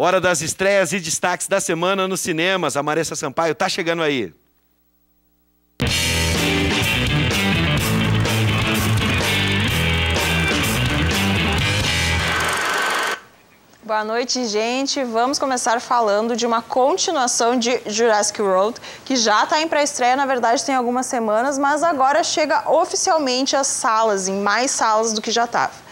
Hora das estreias e destaques da semana nos cinemas. A Maressa Sampaio tá chegando aí. Boa noite, gente. Vamos começar falando de uma continuação de Jurassic World, que já está em pré-estreia, na verdade tem algumas semanas, mas agora chega oficialmente às salas, em mais salas do que já estava.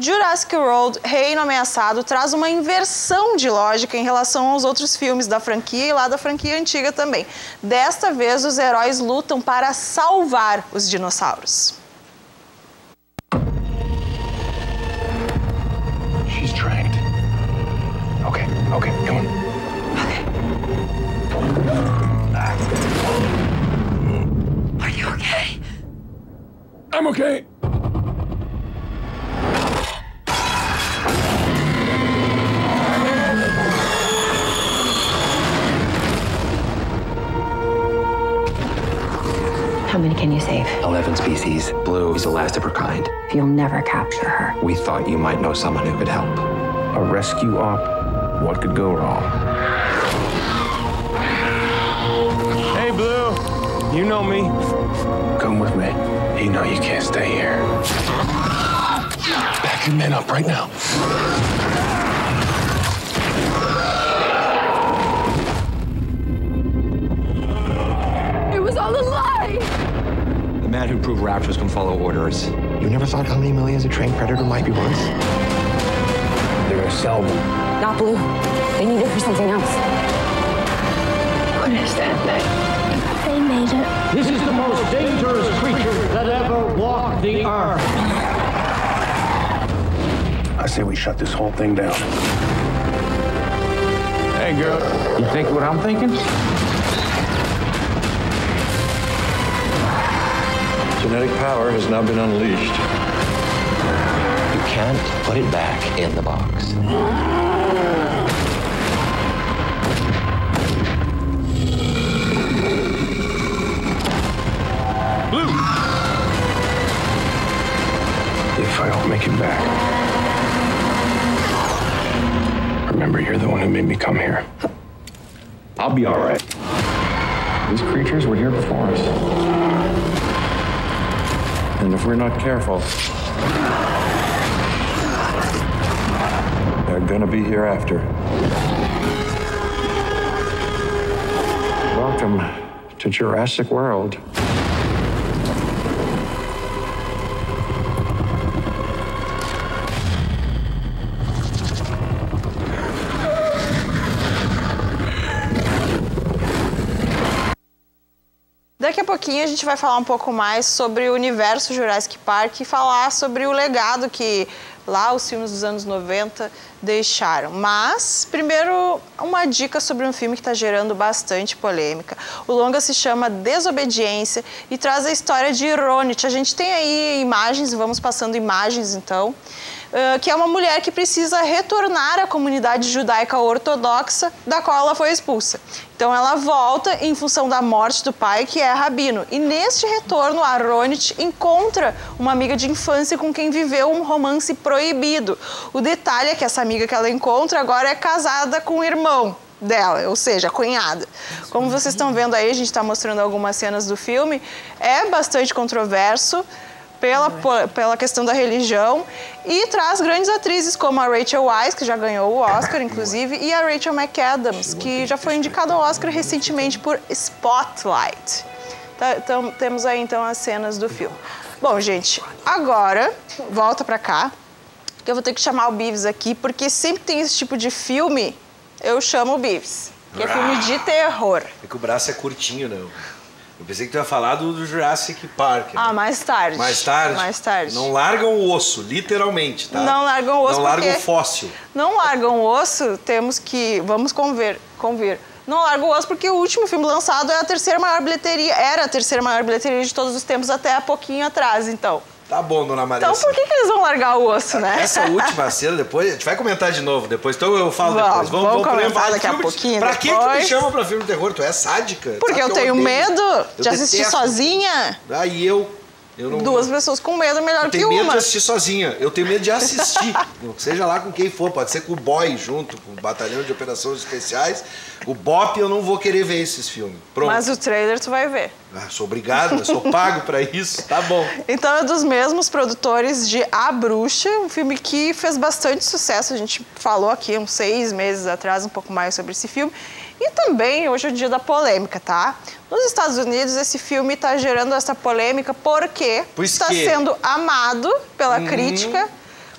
Jurassic World, Reino Ameaçado, traz uma inversão de lógica em relação aos outros filmes da franquia e lá da franquia antiga também. Desta vez, os heróis lutam para salvar os dinossauros. She's trained. Okay, okay, come on. Are you okay? I'm okay. Save? 11 species. Blue is the last of her kind. You'll never capture her. We thought you might know someone who could help. A rescue op. What could go wrong? Hey, Blue. You know me. Come with me. You know you can't stay here. Back your men up right now. Man who proved raptors can follow orders. You never thought how many millions a trained predator might be worth? They're gonna sell them. Not blue. They need it for something else. What is that thing? They made it. This is the most dangerous creature that ever walked the earth. I say we shut this whole thing down. Hey, girl. You think what I'm thinking? Genetic power has now been unleashed. You can't put it back in the box. Blue! If I don't make it back, remember you're the one who made me come here. I'll be all right. These creatures were here before us. And if we're not careful, they're gonna be here after. Welcome to Jurassic World. Daqui a pouquinho a gente vai falar um pouco mais sobre o universo Jurassic Park e falar sobre o legado que lá os filmes dos anos 90 deixaram. Mas, primeiro, uma dica sobre um filme que está gerando bastante polêmica. O longa se chama Desobediência e traz a história de Ronit. A gente tem aí imagens, vamos passando imagens então. Que é uma mulher que precisa retornar à comunidade judaica ortodoxa da qual ela foi expulsa. Então ela volta em função da morte do pai, que é rabino. E neste retorno, a Ronit encontra uma amiga de infância com quem viveu um romance proibido. O detalhe é que essa amiga que ela encontra agora é casada com o irmão dela, ou seja, a cunhada. Como vocês estão vendo aí, a gente está mostrando algumas cenas do filme, é bastante controverso pela, pela questão da religião e traz grandes atrizes como a Rachel Weisz, que já ganhou o Oscar, inclusive, e a Rachel McAdams, que já foi indicada ao Oscar recentemente por Spotlight. Tá, então, temos aí então as cenas do filme. Bom, gente, agora volta pra cá, que eu vou ter que chamar o Beavis aqui, porque sempre tem esse tipo de filme, eu chamo o Beavis, que é filme de terror. É que o braço é curtinho, não. Eu pensei que tu ia falar do, do Jurassic Park. Ah, né? mais tarde. Mais tarde? Mais tarde. Não largam o osso, literalmente, tá? Não largam o osso Não largam o fóssil. Não largam o osso, temos que. Vamos conver, convir. Não largam o osso porque o último filme lançado é a terceira maior bilheteria. Era a terceira maior bilheteria de todos os tempos até há pouquinho atrás, então. Tá bom, dona Marisa. Então por que, que eles vão largar o osso, né? Essa última cena, depois, a gente vai comentar de novo depois, então eu falo Vamos, depois. vamos por comentar daqui a pouquinho Pra que tu me chama pra filme de terror? Tu é sádica? Porque eu que tenho odeio? medo Eu de assistir detesto. sozinha. Aí eu Eu não- Duas pessoas com medo é melhor Eu que tenho medo uma. de assistir sozinha. Eu tenho medo de assistir. Seja lá com quem for. Pode ser com o boy junto, com o batalhão de operações especiais. O Bop eu não vou querer ver esses filmes. Pronto. Mas o trailer tu vai ver. Ah, sou obrigado, eu sou pago pra isso. Tá bom. Então é dos mesmos produtores de A Bruxa, um filme que fez bastante sucesso. A gente falou aqui uns seis meses atrás um pouco mais sobre esse filme. E também hoje é o dia da polêmica, tá? Nos Estados Unidos esse filme está gerando essa polêmica porque Pois está que? sendo amado pela crítica,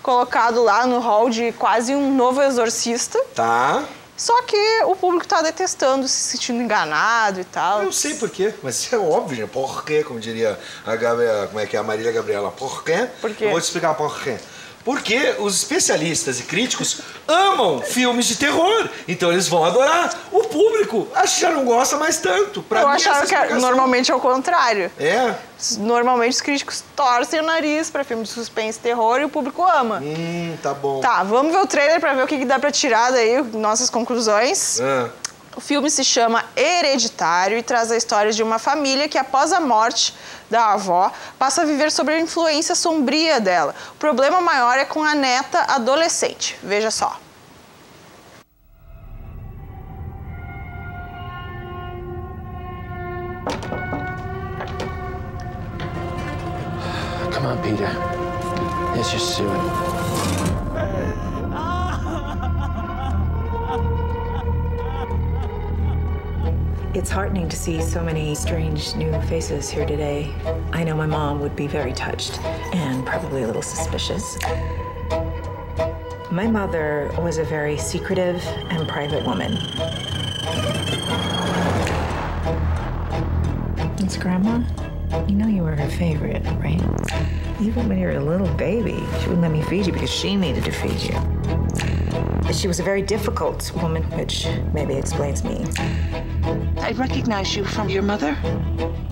colocado lá no hall de quase um novo exorcista. Tá. Só que o público está detestando, se sentindo enganado e tal. Eu sei por quê, mas é óbvio, né? Por quê, como diria a Gabriela, como é que é a Marília Gabriela? Por quê? Por quê? Eu vou te explicar por quê. Porque os especialistas e críticos amam filmes de terror. Então eles vão adorar. O público acho que já não gosta mais tanto. Pra Eu mim, achava que era- normalmente é o contrário. É? Normalmente os críticos torcem o nariz pra filme de suspense e terror e o público ama. Hum, tá bom. Tá, vamos ver o trailer pra ver o que, que dá pra tirar daí, nossas conclusões. Ah, O filme se chama Hereditário e traz a história de uma família que, após a morte da avó, passa a viver sob a influência sombria dela. O problema maior é com a neta adolescente. Veja só. Come on, Peter. Let's just do. It's heartening to see so many strange new faces here today. I know my mom would be very touched and probably a little suspicious. My mother was a very secretive and private woman. It's Grandma. You know you were her favorite, right? Even when you were a little baby, she wouldn't let me feed you because she needed to feed you. She was a very difficult woman, which maybe explains me. I recognize you from your mother.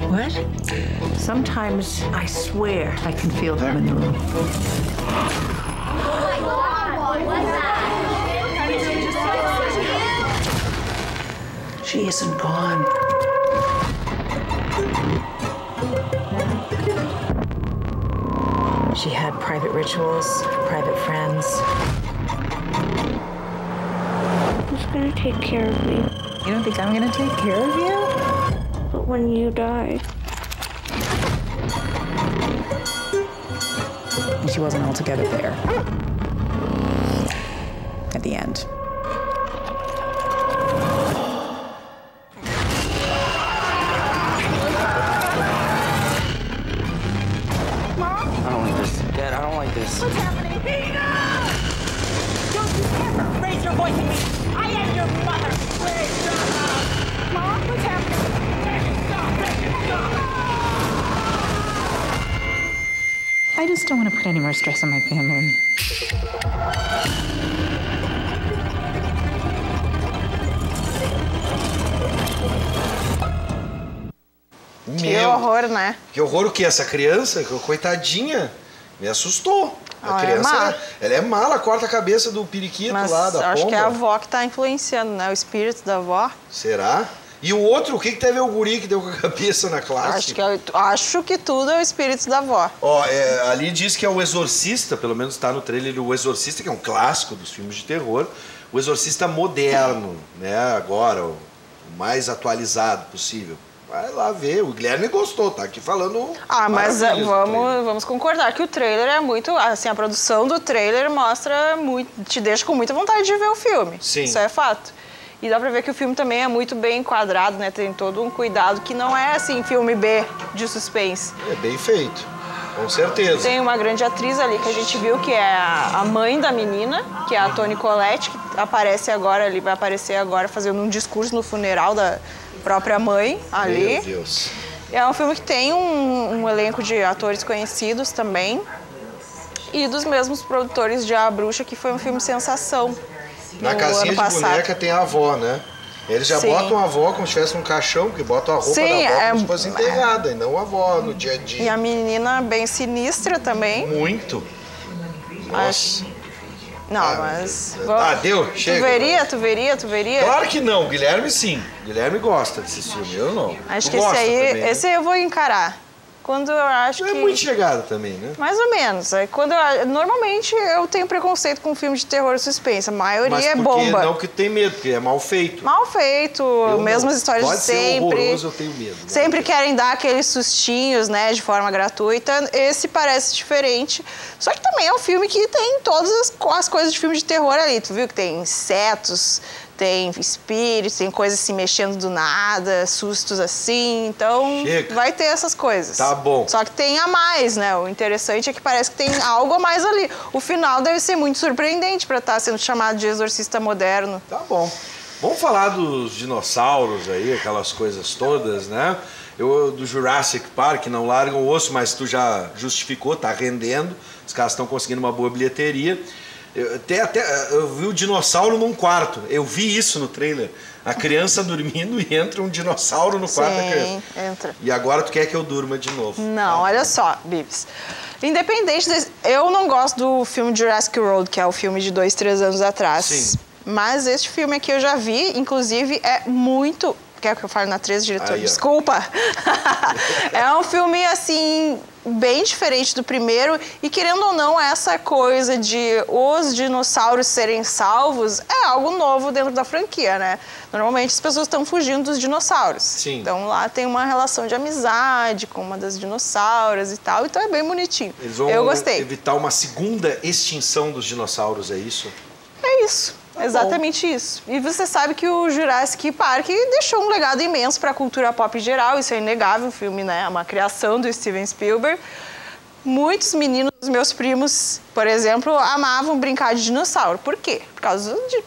What? Sometimes I swear I can feel them in the room. She isn't gone. She had private rituals, private friends. Gonna take care of me? You don't think I'm gonna take care of you? But when you die, she wasn't altogether there. At the end. Raise your voice at me! I am your mother! Please stop! Mom, what's happening? Stop! Stop! I just don't want to put any more stress on my family. Que Meu, horror, né? que horror o que? Essa criança, que coitadinha, me assustou. A Ah, é criança, má. ela é mala, corta a cabeça do periquito Mas lá, da acho pomba. que é a avó que tá influenciando, né? O espírito da avó. Será? E o outro, o que, que teve o guri que deu com a cabeça na classe? Acho que, é- acho que tudo é o espírito da avó. Ó, é, ali diz que é o Exorcista, pelo menos está no trailer, o Exorcista, que é um clássico dos filmes de terror. O Exorcista moderno, né? Agora, o mais atualizado possível. Vai lá ver, o Guilherme gostou, tá aqui falando. Ah, mas trailer. vamos, vamos concordar que o trailer é muito. Assim, a produção do trailer mostra muito. te deixa com muita vontade de ver o filme. Sim. Isso é fato. E dá pra ver que o filme também é muito bem enquadrado, né? Tem todo um cuidado que não é assim, filme B de suspense. É bem feito, com certeza. Tem uma grande atriz ali que a gente viu que é a a mãe da menina, que é a Toni Collette, que aparece agora ali, vai aparecer agora fazendo um discurso no funeral da própria mãe ali. Meu Deus. É um filme que tem um, um elenco de atores conhecidos também. E dos mesmos produtores de A Bruxa, que foi um filme sensação. Na casinha ano de passado. boneca tem a avó, né? Eles já Sim. botam a avó como se tivesse um caixão, que botam a roupa Sim, da avó é- como se fosse enterrada, e não a avó no dia a E dia. a menina bem sinistra também. Muito. Nossa. Não, Ah, mas. Ah, deu? Chega. Tu veria, tu veria, tu veria? Claro que não, Guilherme sim. Guilherme gosta desses filmes, eu não. Acho Tu que esse aí, também, né? esse eu vou encarar. Quando eu acho Não que... é muito chegada também, né? Mais ou menos. É quando eu- normalmente eu tenho preconceito com filme de terror e suspense. A maioria Mas é bomba. não que tem medo, porque é mal feito. Mal feito, Eu mesmas não. histórias Pode de ser sempre. horroroso, eu tenho medo. Sempre querem dar aqueles sustinhos, né, de forma gratuita. Esse parece diferente. Só que também é um filme que tem todas as coisas de filme de terror ali. Tu viu que tem insetos, tem espíritos, tem coisas se mexendo do nada, sustos assim. Então, Chega. vai ter essas coisas. Tá bom. Só que tem a mais, né? O interessante é que parece que tem algo a mais ali. O final deve ser muito surpreendente para estar sendo chamado de exorcista moderno. Tá bom. Vamos falar dos dinossauros aí, aquelas coisas todas, né? Eu, do Jurassic Park, não largam o osso, mas tu já justificou, tá rendendo. Os caras estão conseguindo uma boa bilheteria. Eu, até, até, eu vi o dinossauro num quarto. Eu vi isso no trailer. A criança dormindo e entra um dinossauro no quarto da criança. Sim, entra. E agora tu quer que eu durma de novo. Não, olha só, Bibs. Independente desse, Eu não gosto do filme Jurassic World, que é o filme de dois, três anos atrás. Sim. Mas este filme aqui eu já vi, inclusive é muito. Quer que eu fale na 13, diretor? Aí. Desculpa! é um filme, assim, bem diferente do primeiro. E querendo ou não, essa coisa de os dinossauros serem salvos é algo novo dentro da franquia, né? Normalmente as pessoas estão fugindo dos dinossauros. Sim. Então lá tem uma relação de amizade com uma das dinossauras e tal. Então é bem bonitinho. Eles vão Eu gostei. evitar uma segunda extinção dos dinossauros, é isso? É isso. Exatamente isso. E você sabe que o Jurassic Park deixou um legado imenso para a cultura pop em geral, isso é inegável. O filme né, é uma criação do Steven Spielberg. Muitos meninos, meus primos, por exemplo, amavam brincar de dinossauro. Por quê? Por causa de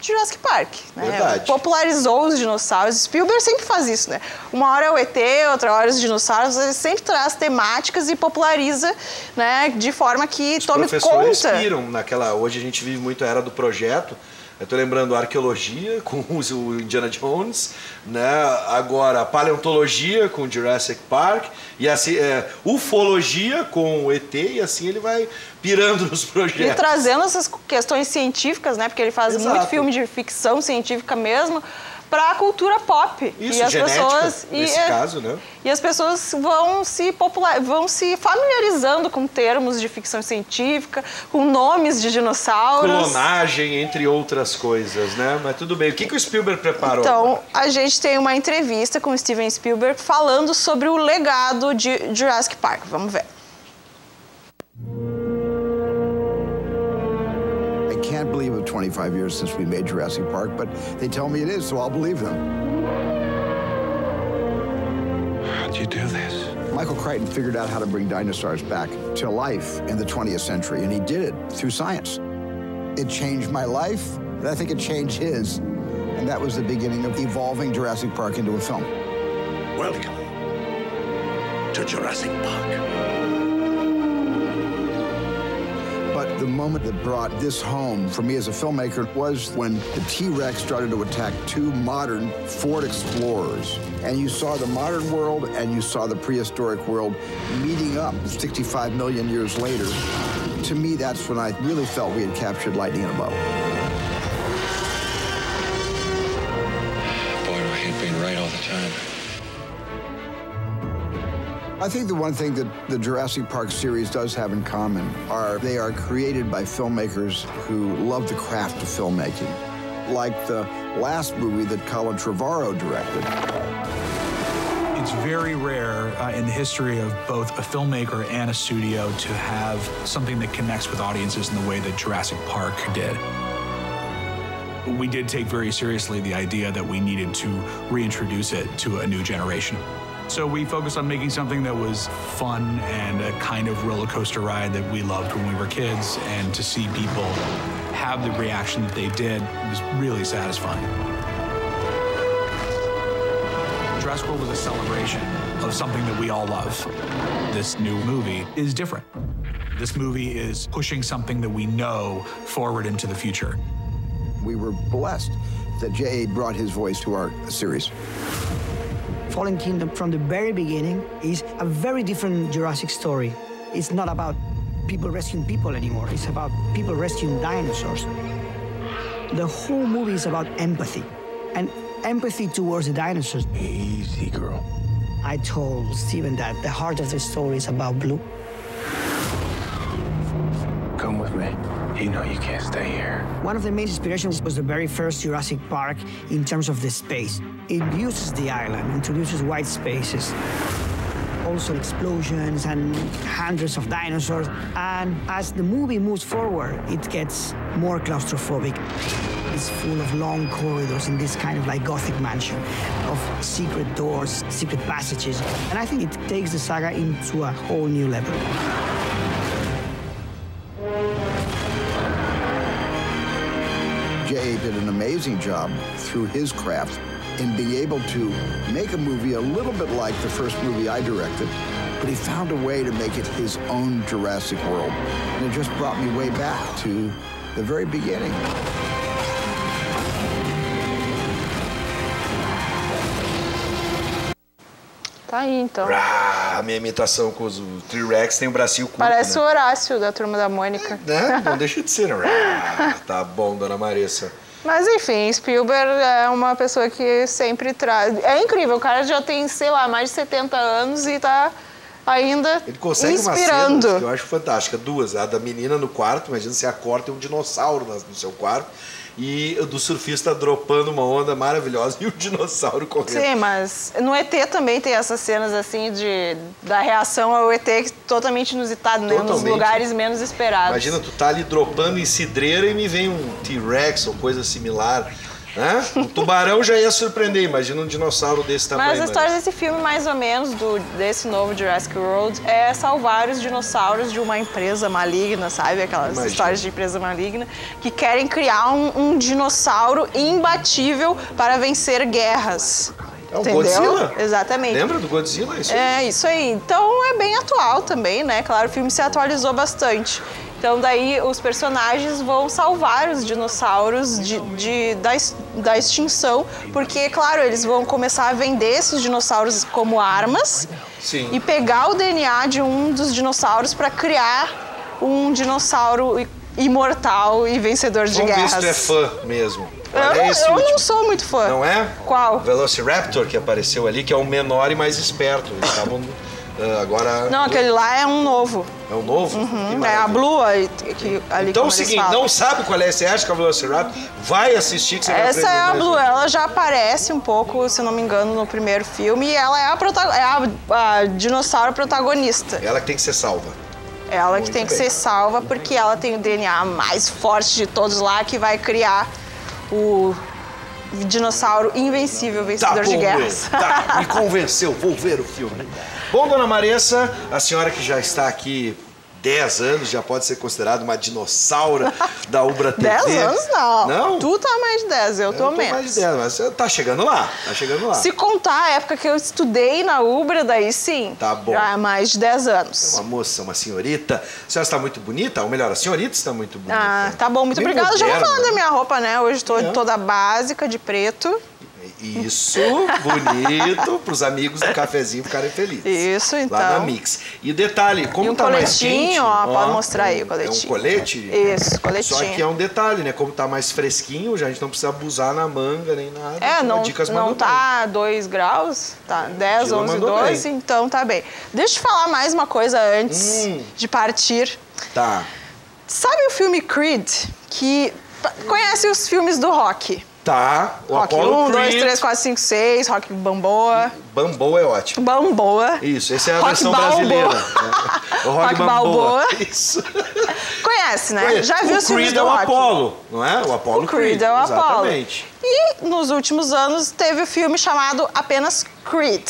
Jurassic Park. Né? Verdade. Popularizou os dinossauros. Spielberg sempre faz isso, né? Uma hora é o ET, outra hora os dinossauros. Ele sempre traz temáticas e populariza, né? De forma que Os tome professores conta. piram naquela. Hoje a gente vive muito a era do projeto. Eu tô lembrando arqueologia com o Indiana Jones, né? Agora paleontologia com Jurassic Park e assim é, ufologia com o ET e assim ele vai pirando nos E projetos. trazendo essas questões científicas, né? Porque ele faz Exato. muito filme de ficção científica mesmo, para a cultura pop. Isso, e as genética, pessoas e, nesse é, caso, né? E as pessoas vão se popular, vão se familiarizando com termos de ficção científica, com nomes de dinossauros. Clonagem, entre outras coisas, né? Mas tudo bem. O que, que o Spielberg preparou? Então, a gente tem uma entrevista com o Steven Spielberg falando sobre o legado de Jurassic Park. Vamos ver. Can't believe it 25 years since we made Jurassic Park, but they tell me it is, so I'll believe them. How'd you do this? Michael Crichton figured out how to bring dinosaurs back to life in the 20th century, and he did it through science. It changed my life, and I think it changed his. And that was the beginning of evolving Jurassic Park into a film. Welcome to Jurassic Park. The moment that brought this home for me as a filmmaker was when the T-Rex started to attack two modern Ford Explorers. And you saw the modern world and you saw the prehistoric world meeting up 65 million years later. To me, that's when I really felt we had captured lightning in a bottle. I think the one thing that the Jurassic Park series does have in common are they are created by filmmakers who love the craft of filmmaking. Like the last movie that Colin Trevorrow directed. It's very rare uh, in the history of both a filmmaker and a studio to have something that connects with audiences in the way that Jurassic Park did. We did take very seriously the idea that we needed to reintroduce it to a new generation. So we focused on making something that was fun and a kind of roller coaster ride that we loved when we were kids, and to see people have the reaction that they did was really satisfying. Jurassic World was a celebration of something that we all love. This new movie is different. This movie is pushing something that we know forward into the future. We were blessed that J.A. brought his voice to our series. Fallen Kingdom from the very beginning is a very different Jurassic story. It's not about people rescuing people anymore. It's about people rescuing dinosaurs. The whole movie is about empathy and empathy towards the dinosaurs. Easy, girl. I told Steven that the heart of the story is about Blue. You know you can't stay here. One of the main inspirations was the very first Jurassic Park in terms of the space. It uses the island, introduces white spaces, also explosions and hundreds of dinosaurs. And as the movie moves forward, it gets more claustrophobic. It's full of long corridors in this kind of like Gothic mansion, of secret doors, secret passages. And I think it takes the saga into a whole new level. J.A. did an amazing job through his craft in being able to make a movie a little bit like the first movie I directed, but he found a way to make it his own Jurassic World. And it just brought me way back to the very beginning. Tá aí, então. Ah, a minha imitação com os o T-Rex tem o bracinho curto, Parece né? o Horácio da Turma da Mônica. Né? Não deixa de ser, né? Ah, tá bom, dona Marissa. Mas enfim, Spielberg é uma pessoa que sempre traz. É incrível, o cara já tem, sei lá, mais de 70 anos e tá ainda Ele consegue inspirando. umas cenas que eu acho fantástica. Duas. A da menina no quarto, imagina se acorda tem um dinossauro no seu quarto. E do surfista dropando uma onda maravilhosa e o dinossauro correndo. Sim, mas no ET também tem essas cenas assim de da reação ao ET totalmente inusitado, né? Nos lugares menos esperados. Imagina, tu tá ali dropando em cidreira e me vem um T-Rex ou coisa similar. Né? Um tubarão já ia surpreender, imagina um dinossauro desse tamanho. Mas a história Marisa. desse filme, mais ou menos, do, desse novo Jurassic World, é salvar os dinossauros de uma empresa maligna, sabe? Aquelas Imagina. histórias de empresa maligna, que querem criar um, um dinossauro imbatível para vencer guerras. É o Entendeu? Godzilla. Exatamente. Lembra do Godzilla? Isso. É, isso aí. Então é bem atual também, né? Claro, o filme se atualizou bastante. Então daí os personagens vão salvar os dinossauros de, de- da, da extinção, porque, claro, eles vão começar a vender esses dinossauros como armas Sim. e pegar o DNA de um dos dinossauros para criar um dinossauro imortal e vencedor de ver guerras. tu é fã mesmo. Eu, eu não sou muito fã. Não é? Qual? O Velociraptor que apareceu ali, que é o menor e mais esperto. Eles estavam ah, agora. Não, aquele lá é um novo. É o novo? Uhum, Que é a. Blue aí, que, ali Então é o seguinte, não sabe qual é, você acha que é o Velociraptor? Vai assistir que você vai Essa aprender é a Blue, um. ela já aparece um pouco, se não me engano, no primeiro filme, e ela é a, prota- é a, a dinossauro protagonista. Ela que tem que ser salva. Ela que Muito tem que bem. ser salva, porque ela tem o DNA mais forte de todos lá, que vai criar o dinossauro invencível, Tá vencedor bom, de meu. guerras. Tá, me convenceu, vou ver o filme. Bom, dona Marissa, a senhora que já está aqui 10 anos, já pode ser considerada uma dinossauro da Ubra TV. 10 anos não. Não? Tu tá mais de 10, eu tô Eu tô menos. mais de 10, mas tá chegando lá, tá chegando lá. Se contar a época que eu estudei na Ubra, daí sim. Tá bom. Já é mais de 10 anos. Uma moça, uma senhorita. A senhora está muito bonita, ou melhor, a senhorita está muito bonita. Ah, tá bom, muito obrigada. Já vou falando da minha roupa, né? Hoje tô É. toda básica, de preto. Isso, bonito, pros amigos do cafezinho ficarem felizes. Isso, então. Lá na Mix. E detalhe, como E um tá mais coletinho, quente... ó, pode mostrar aí o É um coletinho. colete? Isso, coletinho. Só que é um detalhe, né? Como tá mais fresquinho, já a gente não precisa abusar na manga nem nada. É, Então, não, Dicas não mandou tá 2 graus, tá 10, Dila 11, mandou 12, bem. então tá bem. Deixa eu te falar mais uma coisa antes Hum. de partir. Tá. Sabe o filme Creed? Que. Conhece os filmes do rock? Tá. O rock Apollo 1, 2, Creed. 3, 4, 5, 6, Rock Bamboa. Bamboa é ótimo. Bamboa. Isso, essa é a Rock versão Balboa. brasileira. É. O Rock, Rock Balboa. Balboa. Isso. Conhece, né? Conheço. Já viu o filmes Creed do é o rock? Apollo, não é? O Apollo O Creed é o Apollo. Exatamente. E nos últimos anos teve o filme chamado apenas Creed.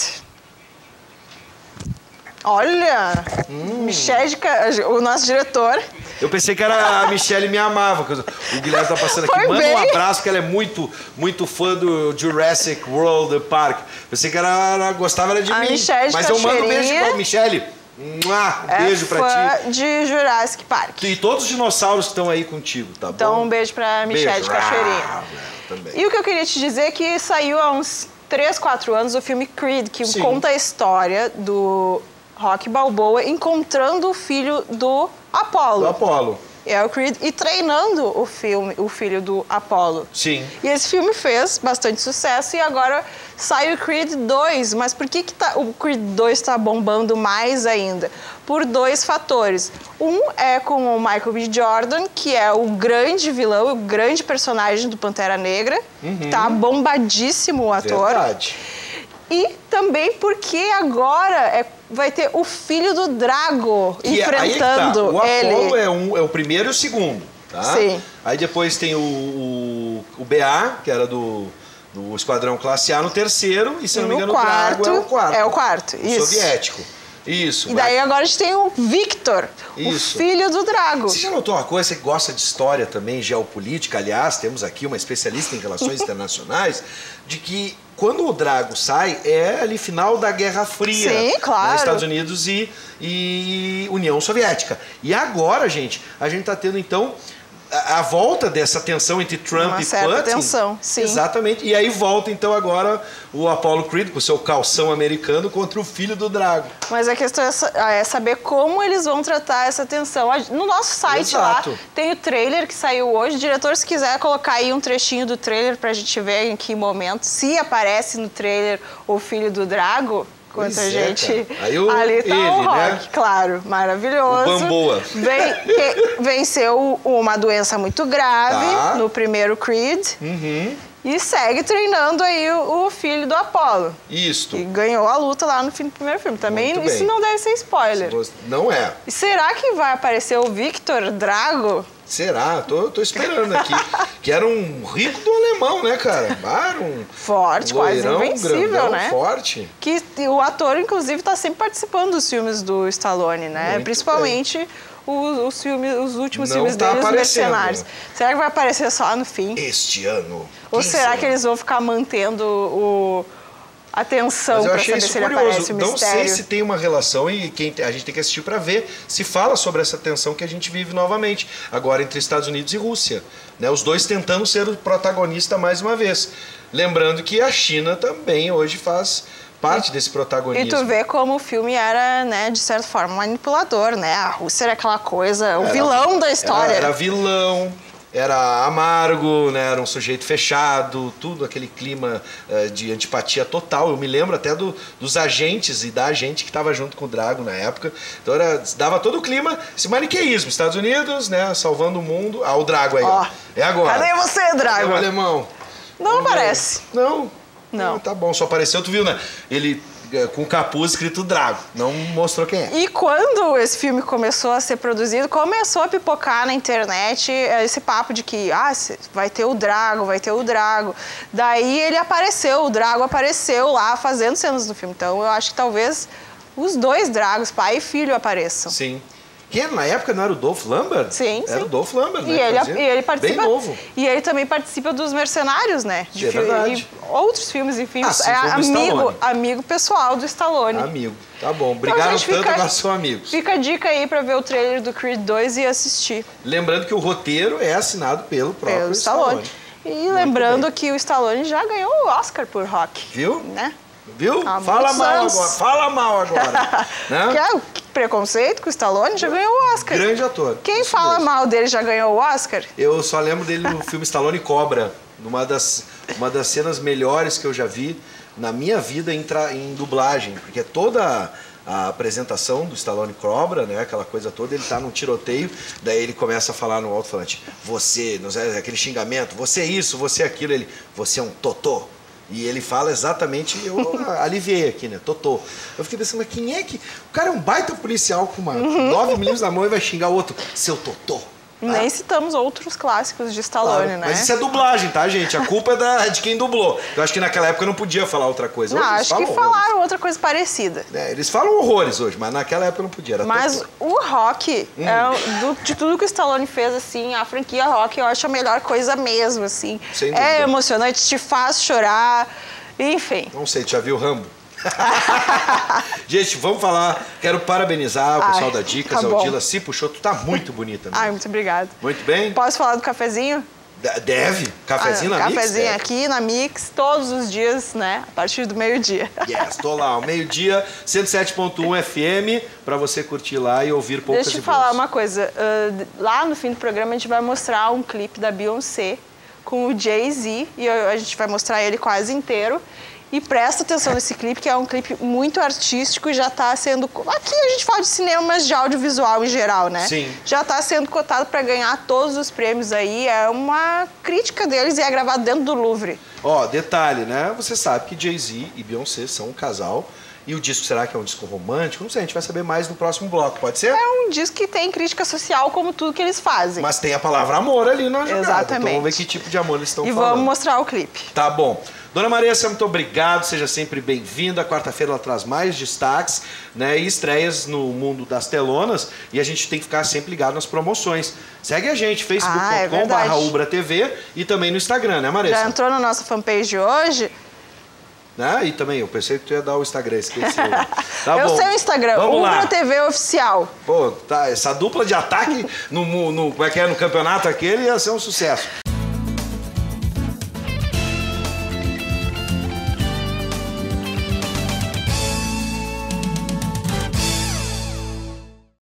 Olha, Hum. Michel o nosso diretor. Eu pensei que era a Michelle me amava. O Guilherme tá passando aqui. Foi Manda um bem. abraço, que ela é muito, muito fã do Jurassic World Park. Pensei que era, ela gostava era de A mim. Michelle Mas eu mando um beijo pra Michelle. Mua, É beijo pra fã ti. de Jurassic Park. E todos os dinossauros estão aí contigo, tá Então, bom? um beijo pra Michelle Beijo. de Cachoeirinha. Ah, também. E o que eu queria te dizer é que saiu há uns 3, 4 anos o filme Creed, que Sim. conta a história do Rock Balboa encontrando o filho do Apollo. Do Apollo. É o Creed e treinando o filme, o filho do Apollo. Sim. E esse filme fez bastante sucesso e agora sai o Creed 2. Mas por que, que tá, o Creed 2 está bombando mais ainda? Por dois fatores. Um é com o Michael B. Jordan, que é o grande vilão, o grande personagem do Pantera Negra. Uhum. Tá bombadíssimo o ator. Verdade. E também porque agora é- vai ter o filho do Drago Que é- é tá. enfrentando O ele. Apollo é, um, é o primeiro e o segundo, tá? Sim. Aí depois tem o, o, o BA, que era do, do Esquadrão Classe A, no terceiro. E se E não me no engano, o Drago é o quarto- quarto. é o quarto, O isso. soviético. Isso. E daí agora a gente tem o Victor, Isso. o filho do Drago. Você já notou uma coisa? Você gosta de história também, geopolítica, aliás, temos aqui uma especialista em relações internacionais, de que quando o Drago sai, é ali final da Guerra Fria. Sim, claro. Né, Estados Unidos e, e União Soviética. E agora, gente, a gente está tendo então a, a volta dessa tensão entre Trump Uma e certa Putin. tensão, sim. Exatamente. E aí volta então agora o Apollo Creed com seu calção americano contra o filho do Drago. Mas a questão é, sa- é saber como eles vão tratar essa tensão. A- No nosso site Exato. lá tem o trailer que saiu hoje. Diretor, se quiser colocar aí um trechinho do trailer pra gente ver em que momento, se aparece no trailer o filho do Drago. Pois Quanta é, gente. Aí o- Ali tá ele, o Rock, né? claro, maravilhoso. O Bamboa. Vem- venceu uma doença muito grave Tá. no primeiro Creed Uhum. e segue treinando aí o, filho do Apollo. Isto. E ganhou a luta lá no fim do primeiro filme. Também isso não deve ser spoiler. Não é. E será que vai aparecer o Victor Drago? Será? Tô, tô esperando aqui. que era um rico do alemão, né, cara? Era um Forte, quase invencível, grandão, né? forte. Que o ator, inclusive, está sempre participando dos filmes do Stallone, né? Muito Principalmente os, os filmes, os últimos Não filmes tá dele, os. Mercenários. Será que vai aparecer só no fim? Este ano. Ou 15 será anos. que eles vão ficar mantendo o, a tensão Mas eu para saber se ele curioso. aparece Não mistério? sei se tem uma relação e quem a gente tem que assistir para ver se fala sobre essa tensão que a gente vive novamente agora entre Estados Unidos e Rússia, né? Os dois tentando ser o protagonista mais uma vez. Lembrando que a China também hoje faz parte desse E protagonismo. tu vê como o filme era, né, de certa forma, manipulador, né? A Rússia era aquela coisa, o Era- vilão da história. Era, era vilão, era amargo, né? era um sujeito fechado, tudo aquele clima eh, de antipatia total. Eu me lembro até do- dos agentes e da agente que estava junto com o Drago na época. Então era, dava todo o clima, esse maniqueísmo. Estados Unidos, né? Salvando o mundo. Ah, o Drago aí, ó. Ó, É agora. Cadê você, Drago? o alemão? Não aparece. Não. Não. Tá bom, só apareceu, tu viu, né? Ele com o capuz escrito Drago. Não mostrou quem é. E quando esse filme começou a ser produzido, começou a pipocar na internet eh, esse papo de que ah, vai ter o Drago, vai ter o Drago. Daí ele apareceu, o Drago apareceu lá fazendo cenas do filme. Então eu acho que talvez os dois Dragos, pai e filho, apareçam. Sim. Quem era na época não era o Dolph Lambert? Sim, Era sim. o Dolph Lambert, né? E ele, Fazia- e ele participa. Bem novo. E ele também participa dos Mercenários, né? É fi- verdade. E outros filmes, enfim. Assim é amigo, amigo pessoal do Stallone. Amigo. Tá bom. Então, Obrigado gente, tanto, nós somos amigos. Fica a dica aí pra ver o trailer do Creed 2 e assistir. Lembrando que o roteiro é assinado pelo próprio Stallone. Stallone. E lembrando que o Stallone já ganhou o Oscar por rock. Viu? Né? Viu? Há Fala mal anos. agora. Fala mal agora. né? Que é o preconceito com o Stallone já ganhou o Oscar. Grande ator. Quem fala mesmo. mal dele já ganhou o Oscar? Eu só lembro dele no filme Stallone Cobra, numa das, uma das cenas melhores que eu já vi na minha vida em, em dublagem, porque toda a apresentação do Stallone Cobra, né, aquela coisa toda, ele tá num tiroteio, daí ele começa a falar no alto-falante, você, aquele xingamento, você é isso, você é aquilo, ele, você é um totô. E ele fala exatamente, eu aliviei aqui, né? Totô. Eu fiquei pensando, mas quem é que. O cara é um baita policial com uma 9 milímetros na mão e vai xingar o outro, seu Totô. Nem citamos outros clássicos de Stallone, Claro, né? Mas isso é dublagem, tá, gente? A culpa é da, de quem dublou. Eu acho que naquela época não podia falar outra coisa. Não, Hoje acho que horrores. falaram outra coisa parecida. É, eles falam horrores hoje, mas naquela época não podia. Mas o Rock, Hum. é, do- de tudo que o Stallone fez, assim, a franquia Rock eu acho a melhor coisa mesmo, assim. É emocionante, te faz chorar, enfim. Não sei, tu já viu Rambo? gente, vamos falar. Quero parabenizar o Ai, pessoal da Dicas, tá a. Odila se puxou. Tu tá muito bonita, Ai, mesmo. muito obrigada. Muito bem? Posso falar do cafezinho? De- Deve? Cafezinho Ah, na Mix? Cafezinho aqui na Mix, todos os dias, né? A partir do meio-dia. Yes, tô lá, ao meio-dia, 107.1 FM, pra você curtir lá e ouvir poucas Deixa eu e falar uma coisa. ah, lá no fim do programa a gente vai mostrar um clipe da Beyoncé com o Jay-Z e a gente vai mostrar ele quase inteiro. E presta atenção nesse clipe, que é um clipe muito artístico e já está sendo. Aqui a gente fala de cinema, mas de audiovisual em geral, né? Sim. Já está sendo cotado para ganhar todos os prêmios aí. É uma crítica deles e é gravado dentro do Louvre. Ó, detalhe, né? Você sabe que Jay-Z e Beyoncé são um casal. E o disco, será que é um disco romântico? Não sei, a gente vai saber mais no próximo bloco, pode ser? É um disco que tem crítica social, como tudo que eles fazem. Mas tem a palavra amor ali na jogada. Exatamente. Então vamos ver que tipo de amor eles estão e falando. vamos mostrar o clipe. Tá bom. Dona Maria, muito obrigado, seja sempre bem-vinda. Quarta-feira ela traz mais destaques né, e estreias no mundo das telonas e a gente tem que ficar sempre ligado nas promoções. Segue a gente, Ah, é facebook.com.br verdade. Ubra TV e também no Instagram, né, Maria? Já entrou na nossa fanpage de hoje? Né? E também, eu pensei que tu ia dar o Instagram, esqueci. Tá eu bom. sei o Instagram, Vamos Ubra lá. TV Oficial. Pô, tá, essa dupla de ataque no, no, como é que é, no campeonato aquele ia ser um sucesso.